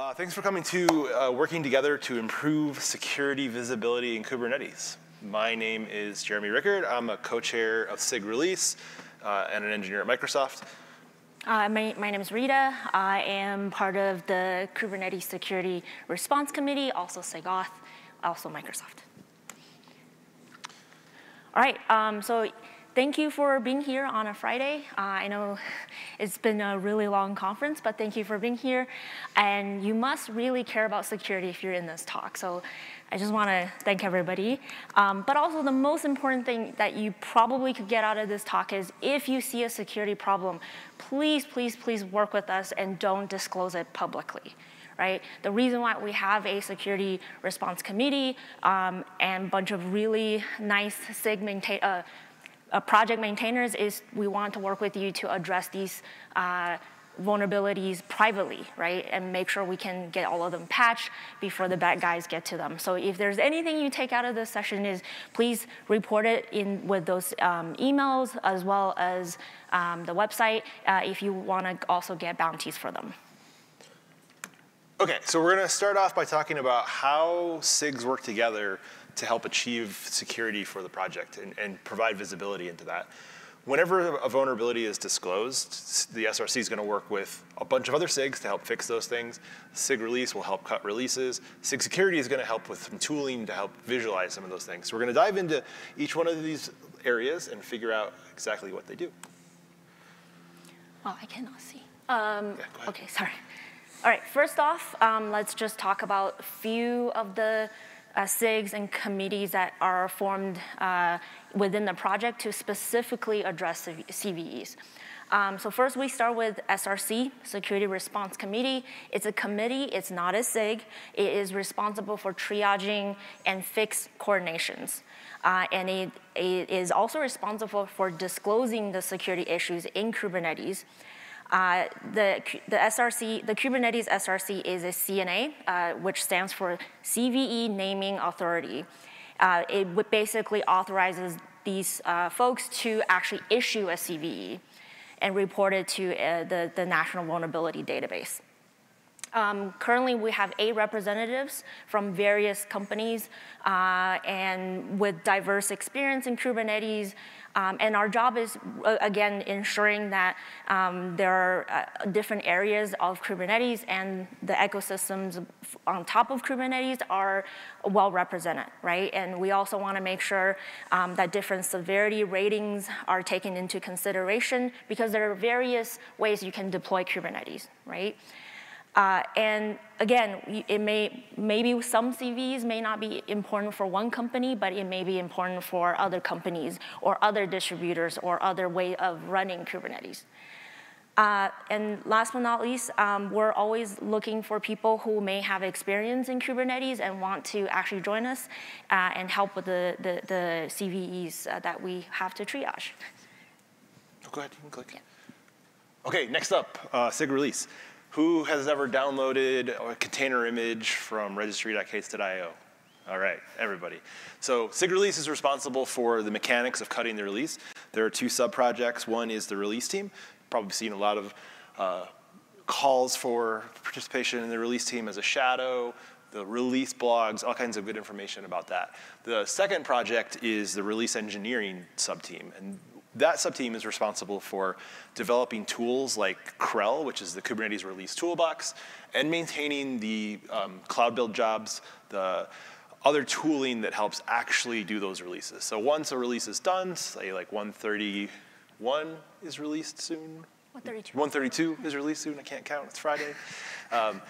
Uh, thanks for coming to uh, working together to improve security visibility in Kubernetes. My name is Jeremy Rickard. I'm a co-chair of SIG Release uh, and an engineer at Microsoft. Uh, my, my, name is Rita. I am part of the Kubernetes Security Response Committee, also SIGAuth, also Microsoft. All right, um, so thank you for being here on a Friday. Uh, I know it's been a really long conference, but thank you for being here. And you must really care about security if you're in this talk. So I just want to thank everybody. Um, but also the most important thing that you probably could get out of this talk is if you see a security problem, please, please, please work with us and don't disclose it publicly. Right? The reason why we have a security response committee um, and a bunch of really nice SIG maintain, uh, uh, project maintainers is we want to work with you to address these uh, vulnerabilities privately, right? And make sure we can get all of them patched before the bad guys get to them. So if there's anything you take out of this session is please report it in with those um, emails as well as um, the website uh, if you want to also get bounties for them. Okay, so we're going to start off by talking about how SIGs work together to help achieve security for the project and, and provide visibility into that. Whenever a vulnerability is disclosed, the SRC is going to work with a bunch of other SIGs to help fix those things. SIG release will help cut releases. SIG security is going to help with some tooling to help visualize some of those things. So we're going to dive into each one of these areas and figure out exactly what they do. Well, I cannot see. Um, yeah, okay, sorry. All right, first off, um, let's just talk about a few of the uh, SIGs and committees that are formed uh, within the project to specifically address CVEs. Um, so first we start with SRC, Security Response Committee. It's a committee, it's not a SIG. It is responsible for triaging and fix coordinations. Uh, and it, it is also responsible for disclosing the security issues in Kubernetes uh, the, the SRC, the Kubernetes SRC is a CNA, uh, which stands for CVE Naming Authority. Uh, it basically authorizes these uh, folks to actually issue a CVE and report it to uh, the, the National Vulnerability Database. Um, currently, we have eight representatives from various companies uh, and with diverse experience in Kubernetes, um, and our job is, uh, again, ensuring that um, there are uh, different areas of Kubernetes and the ecosystems on top of Kubernetes are well represented, right? And we also want to make sure um, that different severity ratings are taken into consideration because there are various ways you can deploy Kubernetes, right? Uh, and again, it may, maybe some CVs may not be important for one company, but it may be important for other companies or other distributors or other way of running Kubernetes. Uh, and last but not least, um, we're always looking for people who may have experience in Kubernetes and want to actually join us uh, and help with the, the, the CVEs uh, that we have to triage. Oh, go ahead, you can click. Yeah. Okay, next up, uh, SIG release. Who has ever downloaded a container image from registry.k8s.io? All right, everybody. So SIG release is responsible for the mechanics of cutting the release. There are two sub-projects. One is the release team. Probably seen a lot of uh, calls for participation in the release team as a shadow, the release blogs, all kinds of good information about that. The second project is the release engineering sub-team. And that subteam is responsible for developing tools like krel, which is the Kubernetes Release Toolbox, and maintaining the um, cloud build jobs, the other tooling that helps actually do those releases. So once a release is done, say like 131 is released soon. 132. 132 is released soon, I can't count, it's Friday. Um,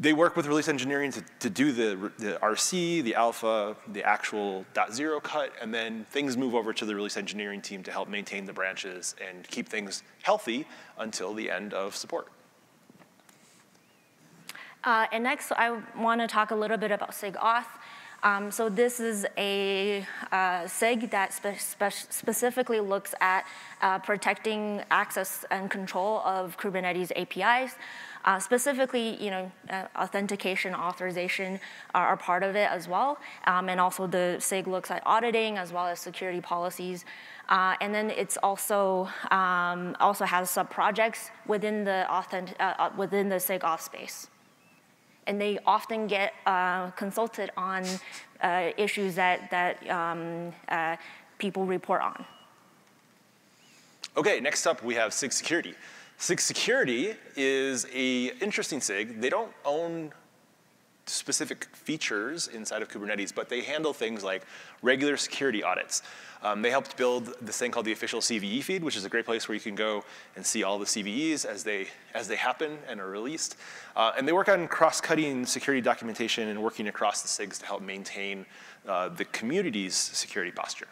they work with release engineering to, to do the, the RC, the alpha, the actual dot zero cut, and then things move over to the release engineering team to help maintain the branches and keep things healthy until the end of support. Uh, and next, I want to talk a little bit about SIGAuth. Um, so this is a uh, SIG that spe spe specifically looks at uh, protecting access and control of Kubernetes APIs. Uh, specifically, you know, uh, authentication, authorization are, are, part of it as well. Um, and also the SIG looks at auditing as well as security policies. Uh, and then it's also um, also has sub projects within the authentic, uh, uh, within the SIG auth space and they often get uh, consulted on issues that, that um, people report on. Okay, next up we have SIG Security. SIG Security is a interesting SIG. They don't own specific features inside of Kubernetes, but they handle things like regular security audits. Um, they helped build this thing called the official CVE feed, which is a great place where you can go and see all the CVEs as they, as they happen and are released. Uh, and they work on cross-cutting security documentation and working across the SIGs to help maintain uh, the community's security posture.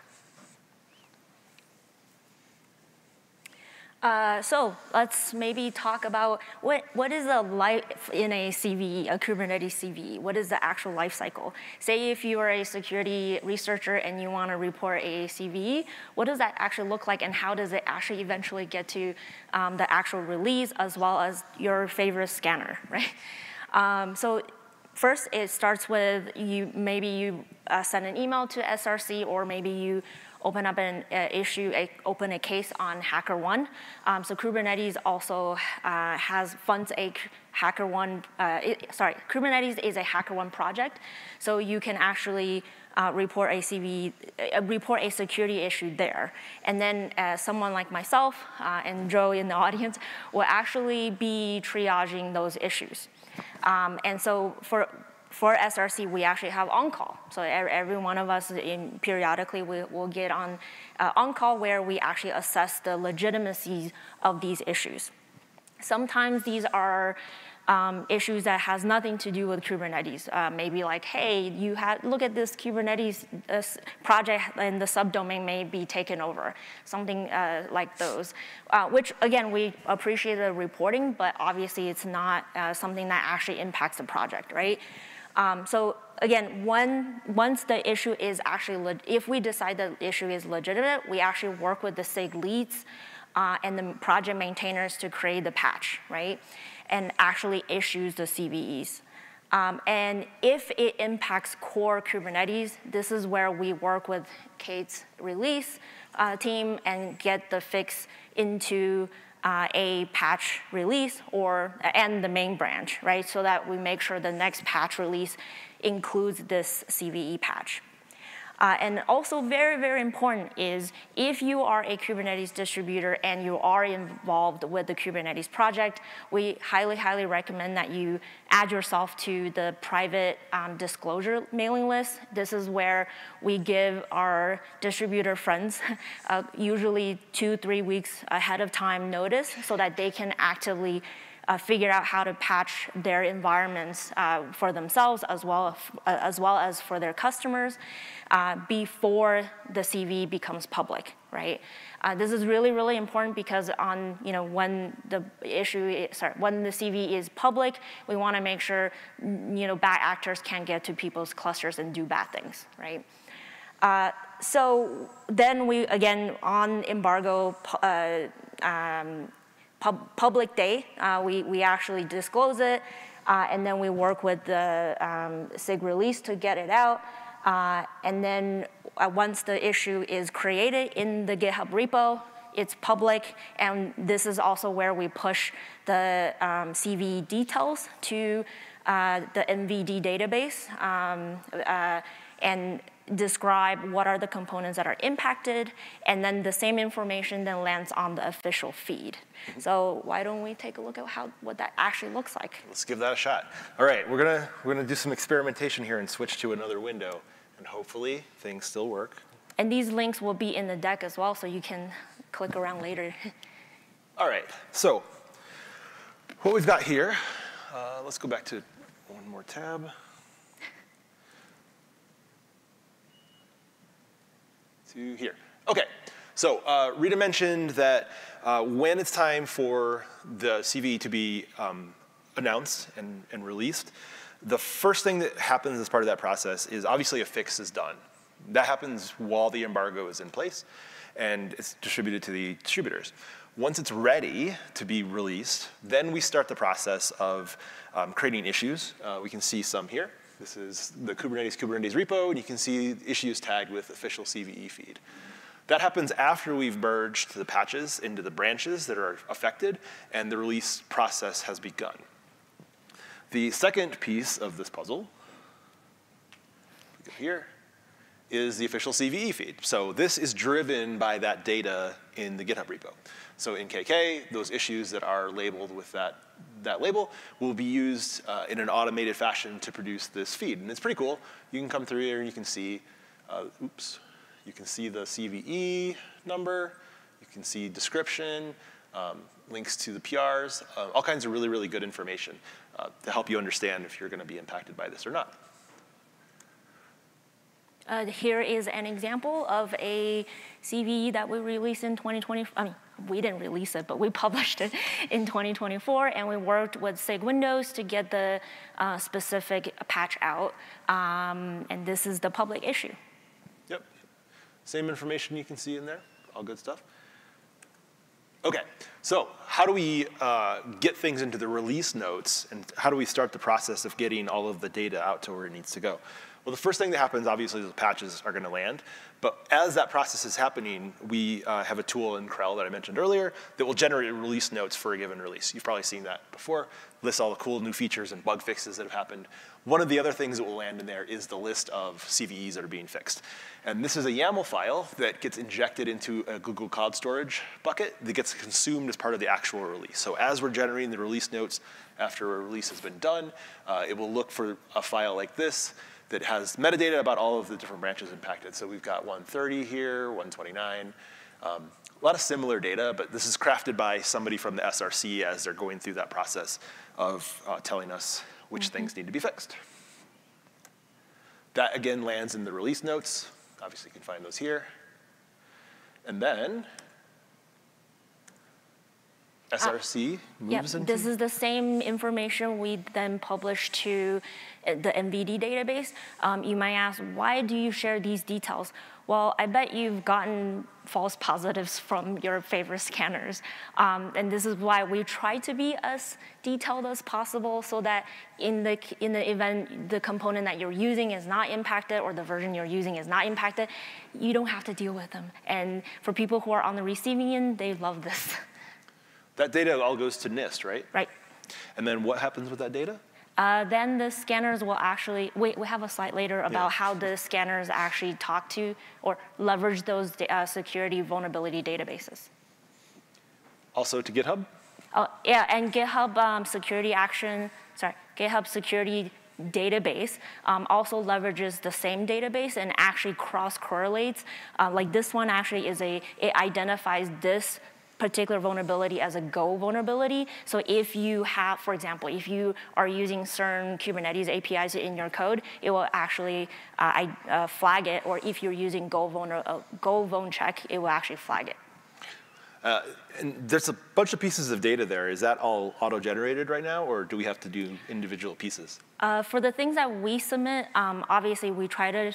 Uh, so let's maybe talk about what, what is the life in a CVE, a Kubernetes CVE? What is the actual life cycle? Say if you are a security researcher and you want to report a CVE, what does that actually look like and how does it actually eventually get to um, the actual release as well as your favorite scanner, right? Um, so first it starts with you, maybe you uh, send an email to SRC or maybe you open up an uh, issue, a, open a case on HackerOne. Um, so Kubernetes also uh, has funds a HackerOne, uh, sorry, Kubernetes is a HackerOne project. So you can actually uh, report a CV, uh, report a security issue there. And then uh, someone like myself and Joe in the audience will actually be triaging those issues. Um, and so for for SRC, we actually have on-call. So every one of us in, periodically we will get on uh, on-call where we actually assess the legitimacy of these issues. Sometimes these are um, issues that has nothing to do with Kubernetes. Uh, maybe like, hey, you had look at this Kubernetes uh, project and the subdomain may be taken over, something uh, like those. Uh, which again, we appreciate the reporting, but obviously it's not uh, something that actually impacts the project, right? Um, so again, one, once the issue is actually, if we decide the issue is legitimate, we actually work with the SIG leads uh, and the project maintainers to create the patch, right? And actually issues the CVEs. Um, and if it impacts core Kubernetes, this is where we work with K8s release uh, team and get the fix into uh, a patch release or and the main branch, right? So that we make sure the next patch release includes this CVE patch. Uh, and also very, very important is if you are a Kubernetes distributor and you are involved with the Kubernetes project, we highly, highly recommend that you add yourself to the private um, disclosure mailing list. This is where we give our distributor friends uh, usually two, three weeks ahead of time notice so that they can actively uh, figure out how to patch their environments uh, for themselves as well, uh, as well as for their customers uh, before the CV becomes public, right? This is really, really important because on, you know, when the issue, is, sorry, when the CV is public, we want to make sure, you know, bad actors can't get to people's clusters and do bad things, right? Uh, so then we, again, on embargo, uh, um, pub public day. Uh, we, we actually disclose it, uh, and then we work with the um, SIG release to get it out. Uh, and then once the issue is created in the GitHub repo, it's public, and this is also where we push the um, CV details to uh, the NVD database. Um, uh, and describe what are the components that are impacted, and then the same information then lands on the official feed. Mm -hmm. So why don't we take a look at how what that actually looks like? Let's give that a shot. All right, we're gonna we're gonna do some experimentation here and switch to another window, and hopefully things still work. And these links will be in the deck as well, so you can click around later. All right, so what we've got here, uh, let's go back to one more tab. To here. Okay, so uh, Rita mentioned that uh, when it's time for the CV to be um, announced and, and released, the first thing that happens as part of that process is obviously a fix is done. That happens while the embargo is in place and it's distributed to the distributors. Once it's ready to be released, then we start the process of um, creating issues. Uh, we can see some here. This is the Kubernetes Kubernetes repo, and you can see issues tagged with official CVE feed. That happens after we've merged the patches into the branches that are affected, and the release process has begun. The second piece of this puzzle, here, is the official CVE feed. So this is driven by that data in the GitHub repo. So in KK, those issues that are labeled with that, that label will be used uh, in an automated fashion to produce this feed. And it's pretty cool. You can come through here and you can see, uh, oops, you can see the CVE number, you can see description, um, links to the PRs, uh, all kinds of really, really good information uh, to help you understand if you're gonna be impacted by this or not. Uh, here is an example of a CVE that we released in 2020. I mean, we didn't release it, but we published it in 2024, and we worked with SIG Windows to get the uh, specific patch out. Um, and this is the public issue. Yep. Same information you can see in there. All good stuff. Okay, so how do we uh, get things into the release notes, and how do we start the process of getting all of the data out to where it needs to go? Well, the first thing that happens, obviously, is the patches are going to land. But as that process is happening, we uh, have a tool in krel that I mentioned earlier that will generate release notes for a given release. You've probably seen that before. Lists all the cool new features and bug fixes that have happened. One of the other things that will land in there is the list of CVEs that are being fixed. And this is a YAML file that gets injected into a Google Cloud Storage bucket that gets consumed as part of the actual release. So as we're generating the release notes after a release has been done, uh, it will look for a file like this that has metadata about all of the different branches impacted. So we've got 130 here, 129. Um, a lot of similar data, but this is crafted by somebody from the SRC as they're going through that process of uh, telling us which mm -hmm. things need to be fixed. That again lands in the release notes. Obviously you can find those here. And then SRC moves yep, into? This is the same information we then publish to uh, the NVD database. Um, you might ask, why do you share these details? Well, I bet you've gotten false positives from your favorite scanners. Um, and this is why we try to be as detailed as possible so that in the, in the event the component that you're using is not impacted or the version you're using is not impacted, you don't have to deal with them. And for people who are on the receiving end, they love this. That data all goes to NIST, right? Right. And then what happens with that data? Uh, then the scanners will actually, we, we have a slide later about yeah. how the scanners actually talk to or leverage those uh, security vulnerability databases. Also to GitHub? Oh, yeah, and GitHub um, security action, sorry, GitHub security database um, also leverages the same database and actually cross correlates. Uh, like this one actually is a, it identifies this particular vulnerability as a Go vulnerability. So if you have, for example, if you are using certain Kubernetes APIs in your code, it will actually uh, uh, flag it, or if you're using Go, vulner, uh, Go Vulncheck, it will actually flag it. Uh, and there's a bunch of pieces of data there. Is that all auto-generated right now, or do we have to do individual pieces? Uh, for the things that we submit, um, obviously we try to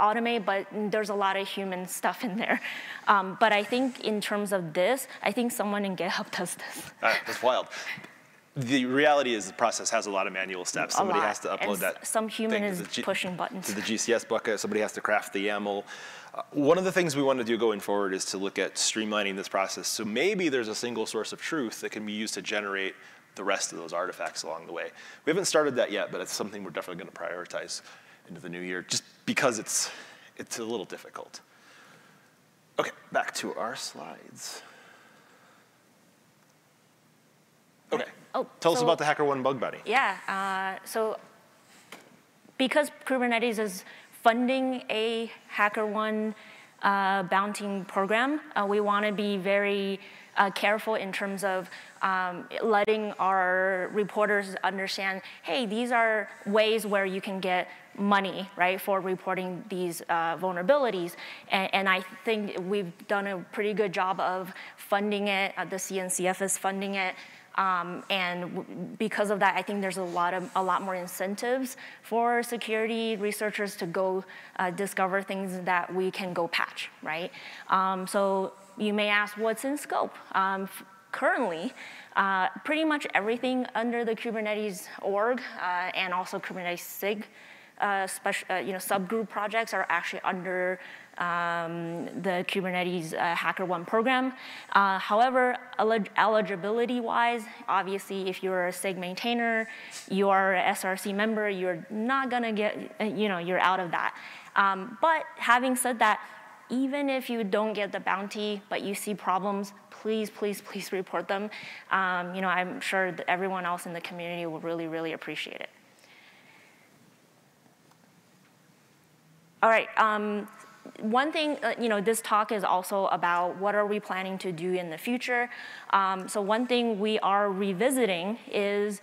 automate, but there's a lot of human stuff in there. Um, but I think in terms of this, I think someone in GitHub does this. Uh, that's wild. The reality is the process has a lot of manual steps. Somebody has to upload and that. Some human is pushing buttons. To the GCS bucket, somebody has to craft the YAML. Uh, one of the things we want to do going forward is to look at streamlining this process. So maybe there's a single source of truth that can be used to generate the rest of those artifacts along the way. We haven't started that yet, but it's something we're definitely going to prioritize into the new year, just because it's, it's a little difficult. Okay, back to our slides. Okay, oh, tell so, us about the HackerOne bug bounty. Yeah, uh, so because Kubernetes is funding a HackerOne uh, bounty program, uh, we want to be very uh, careful in terms of um, letting our reporters understand, hey, these are ways where you can get money, right, for reporting these uh, vulnerabilities. And, and, I think we've done a pretty good job of funding it. Uh, the CNCF is funding it. Um, and because of that, I think there's a lot of a lot more incentives for security researchers to go uh, discover things that we can go patch, right? Um, so you may ask, what's in scope? Um, currently, uh, pretty much everything under the Kubernetes org uh, and also Kubernetes SIG uh, uh, you know, subgroup projects are actually under um, the Kubernetes uh, HackerOne program. Uh, however, eligibility-wise, obviously, if you're a SIG maintainer, you are a SRC member, you're not gonna get, uh, you know, you're out of that. Um, but having said that, even if you don't get the bounty, but you see problems, please, please, please report them. Um, you know, I'm sure that everyone else in the community will really, really appreciate it. All right, um, one thing, uh, you know, this talk is also about what are we planning to do in the future. Um, so one thing we are revisiting is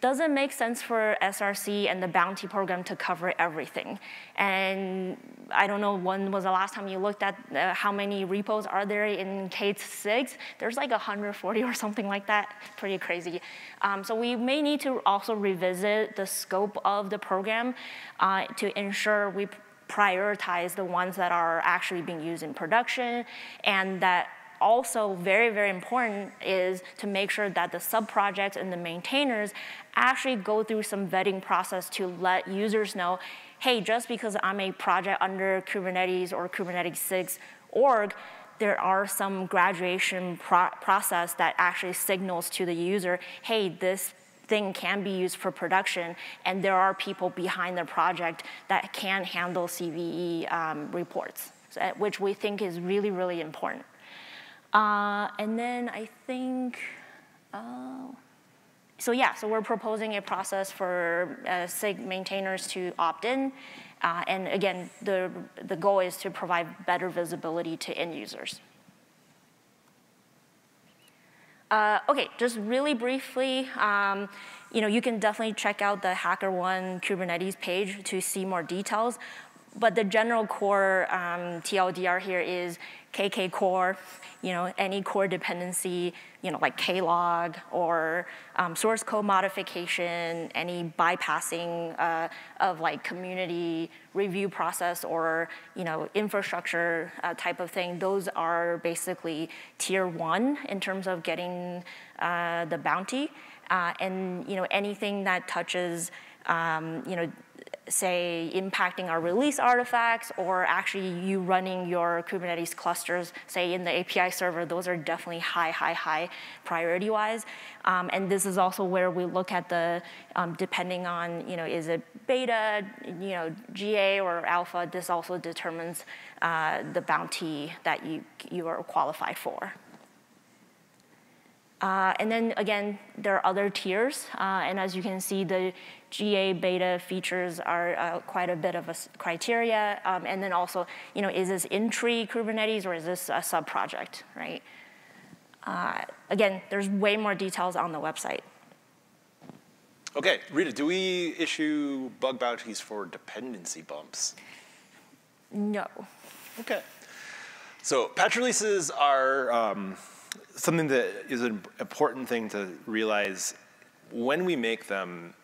does it make sense for SRC and the bounty program to cover everything? And I don't know when was the last time you looked at uh, how many repos are there in K8s SIGs. There's like 140 or something like that, pretty crazy. Um, so we may need to also revisit the scope of the program uh, to ensure we prioritize the ones that are actually being used in production. And that also very, very important is to make sure that the sub-projects and the maintainers actually go through some vetting process to let users know, hey, just because I'm a project under Kubernetes or Kubernetes SIGs org, there are some graduation pro process that actually signals to the user, hey, this thing can be used for production, and there are people behind the project that can handle CVE um, reports, which we think is really, really important. Uh, and then I think, uh, so yeah, so we're proposing a process for uh, SIG maintainers to opt in. Uh, and again, the, the goal is to provide better visibility to end users. Uh, okay, just really briefly, um, you know, you can definitely check out the HackerOne Kubernetes page to see more details. But the general core um, TLDR here is KK core, you know, any core dependency, you know, like klog or um, source code modification, any bypassing uh, of like community review process or, you know, infrastructure uh, type of thing, those are basically tier one in terms of getting uh, the bounty. Uh, and, you know, anything that touches, um, you know, say, impacting our release artifacts or actually you running your Kubernetes clusters, say in the API server, those are definitely high, high, high priority-wise. Um, and this is also where we look at the, um, depending on, you know, is it beta, you know, GA or alpha, this also determines uh, the bounty that you, you are qualified for. Uh, and then again, there are other tiers, uh, and as you can see, the GA beta features are uh, quite a bit of a criteria. Um, and then also, you know, is this in-tree Kubernetes or is this a sub-project, right? Uh, again, there's way more details on the website. Okay, Rita, do we issue bug bounties for dependency bumps? No. Okay. So patch releases are um, something that is an important thing to realize when we make them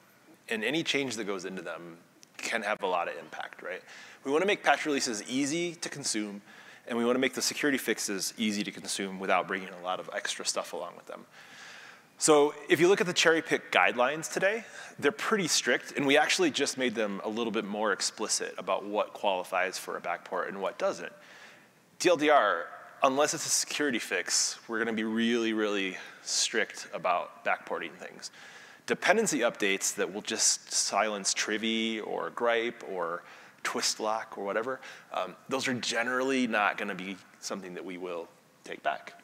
and any change that goes into them can have a lot of impact, right? We want to make patch releases easy to consume, and we want to make the security fixes easy to consume without bringing a lot of extra stuff along with them. So if you look at the cherry pick guidelines today, they're pretty strict, and we actually just made them a little bit more explicit about what qualifies for a backport and what doesn't. TLDR, unless it's a security fix, we're going to be really, really strict about backporting things dependency updates that will just silence Trivy or Grype or Twistlock or whatever, um, those are generally not going to be something that we will take back.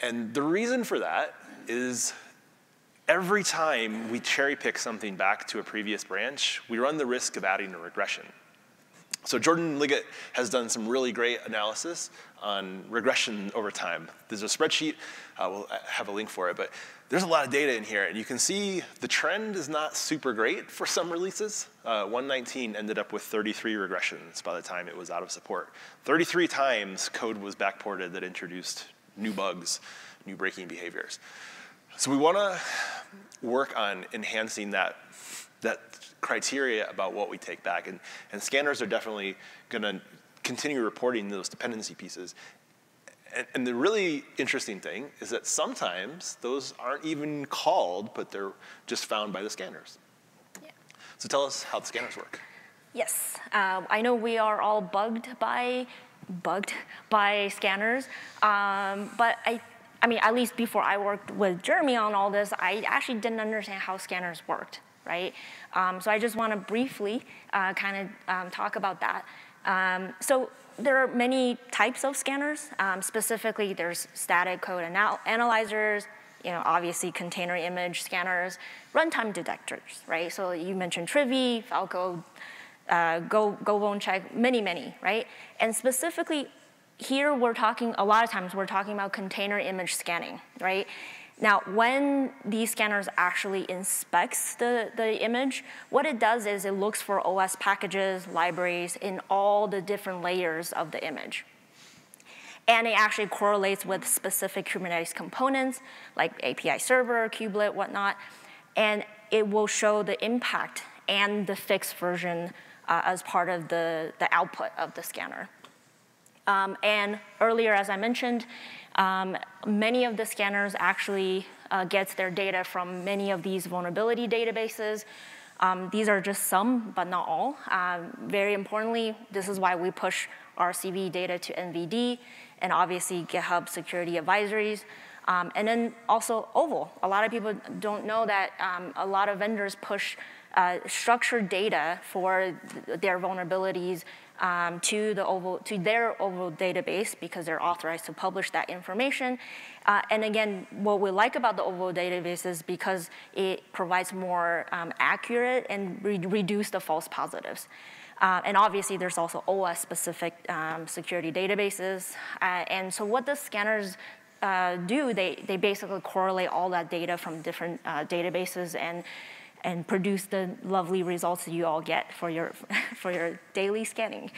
And the reason for that is every time we cherry pick something back to a previous branch, we run the risk of adding a regression. So Jordan Liggitt has done some really great analysis on regression over time. There's a spreadsheet, uh, we'll have a link for it, but there's a lot of data in here, and you can see the trend is not super great for some releases. Uh, 119 ended up with 33 regressions by the time it was out of support. 33 times code was backported that introduced new bugs, new breaking behaviors. So we want to work on enhancing that, that criteria about what we take back. And, and scanners are definitely going to continue reporting those dependency pieces. And, and, the really interesting thing is that sometimes those aren't even called, but they're just found by the scanners. Yeah. So tell us how the scanners work. Yes, uh, I know we are all bugged by bugged by scanners, um, but I I mean, at least before I worked with Jeremy on all this, I actually didn't understand how scanners worked, right? Um, so I just want to briefly uh, kind of um, talk about that. Um, so there are many types of scanners. Um, specifically, there's static code anal analyzers, you know, obviously container image scanners, runtime detectors, right? So you mentioned Trivy, Falco, uh, Go, Go check, many, many, right? And specifically, here we're talking, a lot of times we're talking about container image scanning, right? Now, when these scanners actually inspects the, the image, what it does is it looks for OS packages, libraries in all the different layers of the image. And it actually correlates with specific Kubernetes components like API server, kubelet, whatnot. And it will show the impact and the fixed version uh, as part of the, the output of the scanner. Um, and earlier, as I mentioned, um, many of the scanners actually uh, gets their data from many of these vulnerability databases. Um, these are just some, but not all. Um, very importantly, this is why we push our CV data to NVD and obviously GitHub security advisories. Um, and then also Oval. A lot of people don't know that um, a lot of vendors push uh, structured data for th their vulnerabilities um, to, the OVAL, to their OVAL database because they're authorized to publish that information. Uh, and again, what we like about the OVAL database is because it provides more um, accurate and re reduce the false positives. Uh, and obviously, there's also OS-specific um, security databases. Uh, and so what the scanners uh, do, they, they basically correlate all that data from different uh, databases and and produce the lovely results that you all get for your, for your daily scanning.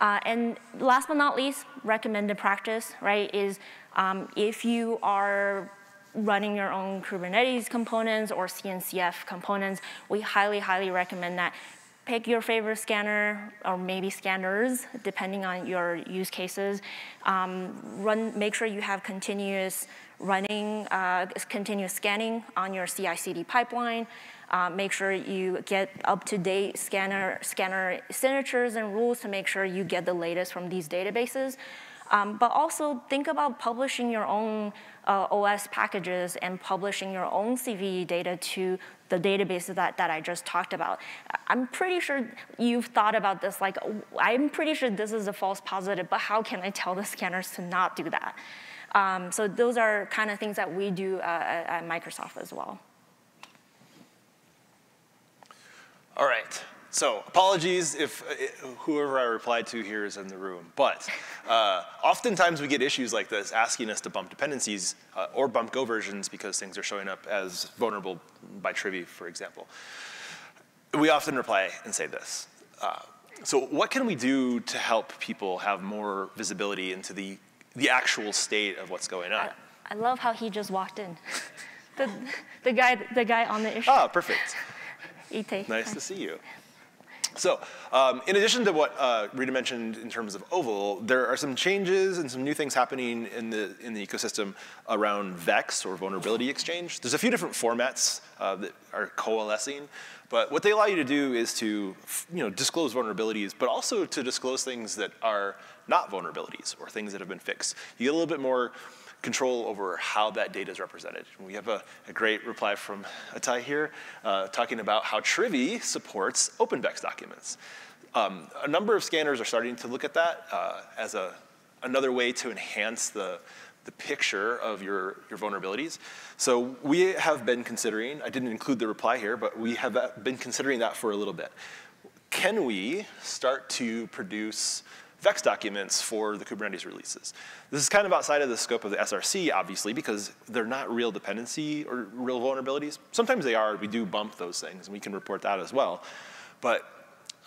Uh, and last but not least, recommended practice, right, is um, if you are running your own Kubernetes components or CNCF components, we highly, highly recommend that pick your favorite scanner or maybe scanners, depending on your use cases. Um, run, make sure you have continuous running, uh, continuous scanning on your CI/CD pipeline. Uh, make sure you get up-to-date scanner, scanner signatures and rules to make sure you get the latest from these databases. Um, but also think about publishing your own uh, OS packages and publishing your own CVE data to the databases that, that I just talked about. I'm pretty sure you've thought about this, like, I'm pretty sure this is a false positive, but how can I tell the scanners to not do that? Um, so those are kind of things that we do uh, at Microsoft as well. All right. So apologies if uh, whoever I replied to here is in the room, but uh, oftentimes we get issues like this asking us to bump dependencies uh, or bump Go versions because things are showing up as vulnerable by Trivy, for example. We often reply and say this. Uh, so what can we do to help people have more visibility into the, the actual state of what's going on? I, I love how he just walked in. the, the, guy, the guy on the issue. Ah, perfect. Ite. Nice to see you. So, um, in addition to what uh, Rita mentioned in terms of Oval, there are some changes and some new things happening in the in the ecosystem around VEX or vulnerability exchange. There's a few different formats uh, that are coalescing, but what they allow you to do is to you know disclose vulnerabilities, but also to disclose things that are not vulnerabilities or things that have been fixed. You get a little bit more control over how that data is represented. We have a, a great reply from Itay here uh, talking about how Trivy supports OpenVex documents. Um, a number of scanners are starting to look at that uh, as a, another way to enhance the, the picture of your, your vulnerabilities. So we have been considering, I didn't include the reply here, but we have been considering that for a little bit. Can we start to produce VEX documents for the Kubernetes releases. This is kind of outside of the scope of the SRC, obviously, because they're not real dependency or real vulnerabilities. Sometimes they are. We do bump those things, and we can report that as well. But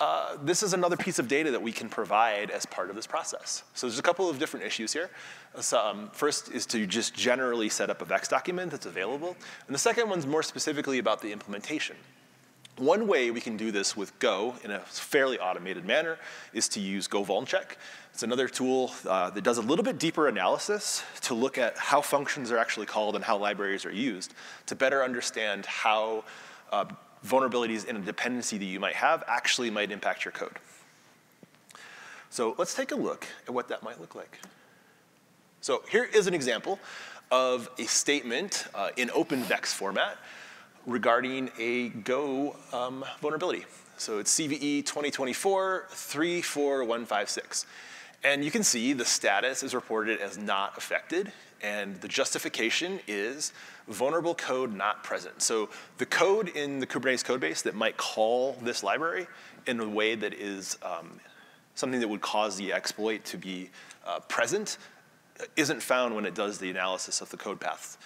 uh, this is another piece of data that we can provide as part of this process. So there's a couple of different issues here. So, um, first is to just generally set up a VEX document that's available. And the second one's more specifically about the implementation. One way we can do this with Go in a fairly automated manner is to use Go Vulncheck. It's another tool uh, that does a little bit deeper analysis to look at how functions are actually called and how libraries are used to better understand how uh, vulnerabilities in a dependency that you might have actually might impact your code. So let's take a look at what that might look like. So here is an example of a statement uh, in OpenVex format regarding a Go um, vulnerability. So it's CVE 2024-34156. And you can see the status is reported as not affected, and the justification is vulnerable code not present. So the code in the Kubernetes codebase that might call this library in a way that is um, something that would cause the exploit to be uh, present isn't found when it does the analysis of the code paths.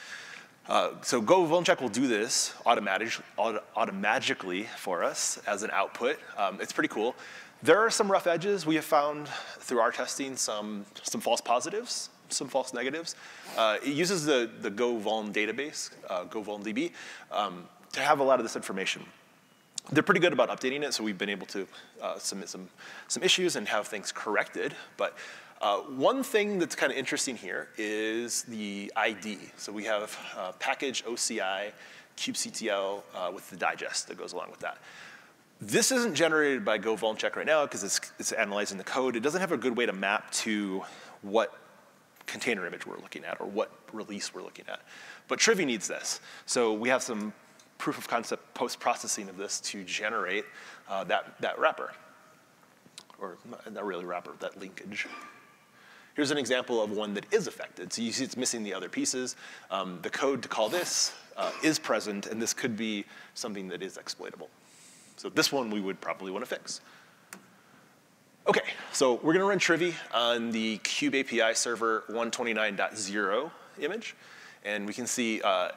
Uh, so Go Vulncheck will do this automatic, auto, automatically for us as an output. Um, it's pretty cool. There are some rough edges. We have found through our testing some, some false positives, some false negatives. Uh, it uses the, the Go Vuln database, uh, Go Vuln DB, um, to have a lot of this information. They're pretty good about updating it, so we've been able to uh, submit some, some issues and have things corrected. But uh, one thing that's kind of interesting here is the ID. So we have uh, package OCI kubectl uh, with the digest that goes along with that. This isn't generated by Go Vulncheck right now because it's, it's analyzing the code. It doesn't have a good way to map to what container image we're looking at or what release we're looking at. But Trivy needs this. So we have some proof of concept post-processing of this to generate uh, that, that wrapper. Or not really wrapper, that linkage. Here's an example of one that is affected. So you see it's missing the other pieces. Um, the code to call this uh, is present, and this could be something that is exploitable. So this one we would probably want to fix. Okay, so we're going to run Trivy on the Kube API server 129.0 image. And we can see uh,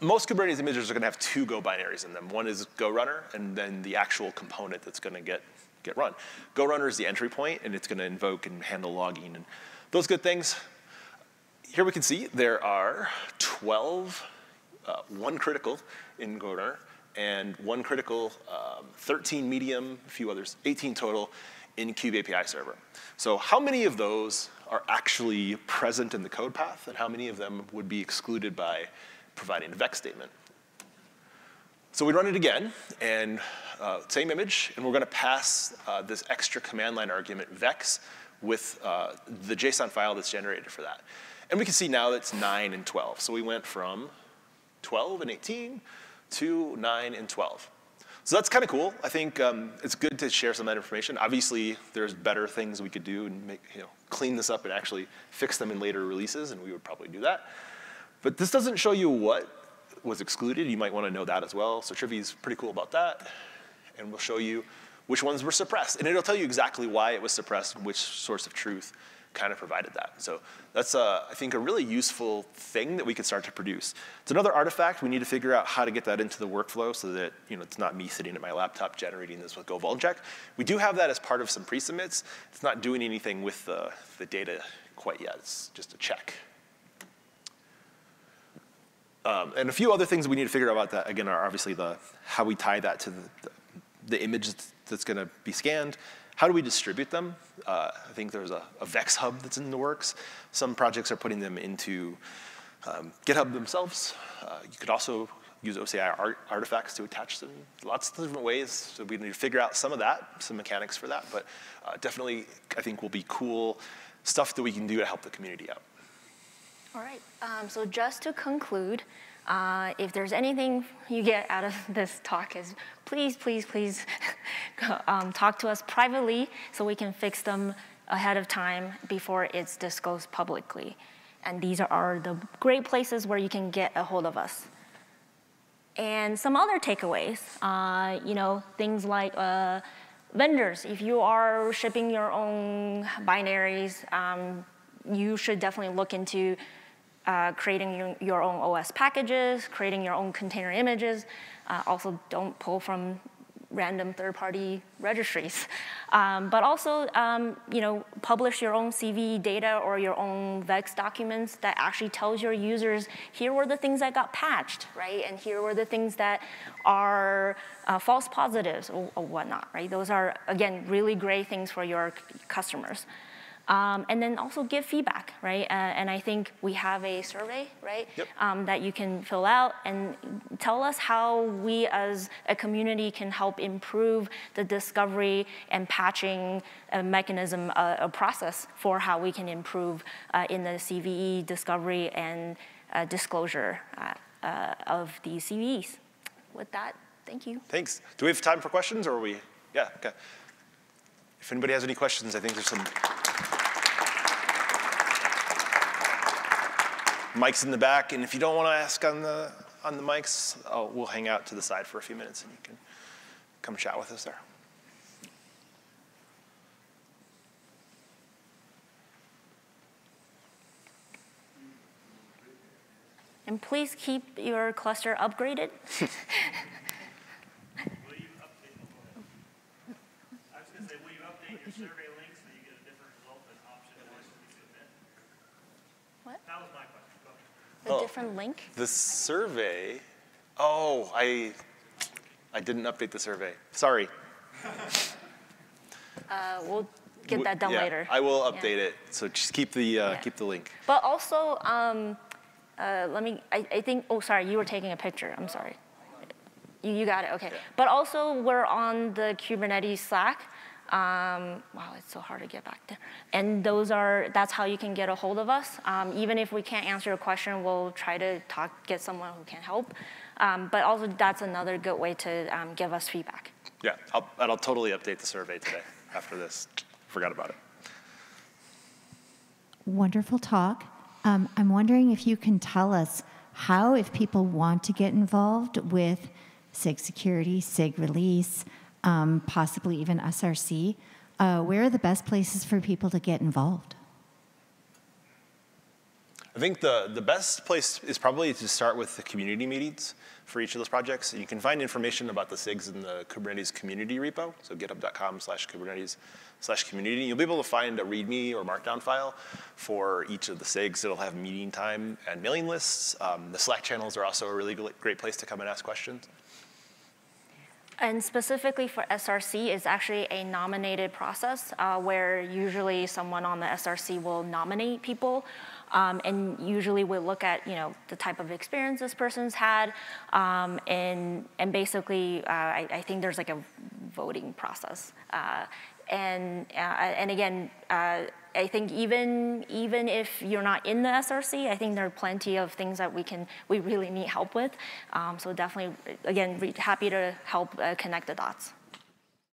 most Kubernetes images are going to have two Go binaries in them. One is Go runner, and then the actual component that's going to get, get run. Go runner is the entry point, and it's going to invoke and handle logging and those good things, here we can see there are 12, uh, one critical in GoRunner, and one critical, um, 13 medium, a few others, 18 total in Kube API server. So how many of those are actually present in the code path, and how many of them would be excluded by providing a VEX statement? So we run it again, and uh, same image, and we're gonna pass uh, this extra command line argument VEX with uh, the JSON file that's generated for that. And we can see now it's 9 and 12. So we went from 12 and 18 to 9 and 12. So that's kind of cool. I think um, it's good to share some of that information. Obviously, there's better things we could do and make, you know, clean this up and actually fix them in later releases, and we would probably do that. But this doesn't show you what was excluded. You might want to know that as well. So Trivy's pretty cool about that. And we'll show you which ones were suppressed. And it'll tell you exactly why it was suppressed and which source of truth kind of provided that. So that's, uh, I think, a really useful thing that we could start to produce. It's another artifact. We need to figure out how to get that into the workflow so that you know, it's not me sitting at my laptop generating this with Go Vulncheck. We do have that as part of some pre-submits. It's not doing anything with the, the data quite yet. It's just a check. Um, and a few other things we need to figure out about that, again, are obviously the, how we tie that to the, the, the image that's going to be scanned. How do we distribute them? Uh, I think there's a, a, Vex hub that's in the works. Some projects are putting them into um, GitHub themselves. Uh, you could also use OCI art, artifacts to attach them. Lots of different ways. So we need to figure out some of that, some mechanics for that. But uh, definitely, I think will be cool stuff that we can do to help the community out. All right. Um, so just to conclude, uh, if there's anything you get out of this talk is please, please, please um, talk to us privately so we can fix them ahead of time before it's disclosed publicly. And these are the great places where you can get a hold of us. And some other takeaways, uh, you know, things like uh, vendors. If you are shipping your own binaries, um, you should definitely look into uh, creating your, own OS packages, creating your own container images. Uh, also, don't pull from random third-party registries. Um, but also, um, you know, publish your own CVE data or your own VEX documents that actually tells your users, here were the things that got patched, right? And here were the things that are uh, false positives or, or whatnot, right? Those are, again, really great things for your customers. Um, and then also give feedback, right? Uh, and I think we have a survey, right, yep. um, that you can fill out and tell us how we as a community can help improve the discovery and patching uh, mechanism, uh, a process for how we can improve uh, in the CVE discovery and uh, disclosure uh, of these CVEs. With that, thank you. Thanks. Do we have time for questions or are we? Yeah, okay. If anybody has any questions, I think there's some mics in the back, and if you don't want to ask on the on the mics, oh, we'll hang out to the side for a few minutes, and you can come chat with us there. And please keep your cluster upgraded. The oh, different link? The survey. Oh, I, I didn't update the survey. Sorry. Uh, we'll get that done yeah, later. I will update yeah. it. So just keep the uh, yeah. keep the link. But also, um, uh, let me. I, I think. Oh, sorry. You were taking a picture. I'm sorry. You, you got it. Okay. But also, we're on the Kubernetes Slack. Um, wow, it's so hard to get back there. And those are, that's how you can get a hold of us. Um, even if we can't answer a question, we'll try to talk, get someone who can help. Um, but also that's another good way to um, give us feedback. Yeah, I'll, and I'll totally update the survey today after this. Forgot about it. Wonderful talk. Um, I'm wondering if you can tell us how, if people want to get involved with SIG security, SIG release, um, possibly even SRC. Uh, where are the best places for people to get involved? I think the, the best place is probably to start with the community meetings for each of those projects. And you can find information about the SIGs in the Kubernetes community repo, so github.com slash Kubernetes slash community. You'll be able to find a README or Markdown file for each of the SIGs. It'll have meeting time and mailing lists. Um, the Slack channels are also a really great place to come and ask questions. And specifically for SRC, it's actually a nominated process uh, where usually someone on the SRC will nominate people. Um, and usually we look at you know the type of experience this person's had, um, and and basically uh, I, I, think there's like a voting process. Uh, and uh, and again, uh, I think even even if you're not in the SRC, I think there are plenty of things that we can we really need help with. Um, so definitely, again, happy to help uh, connect the dots.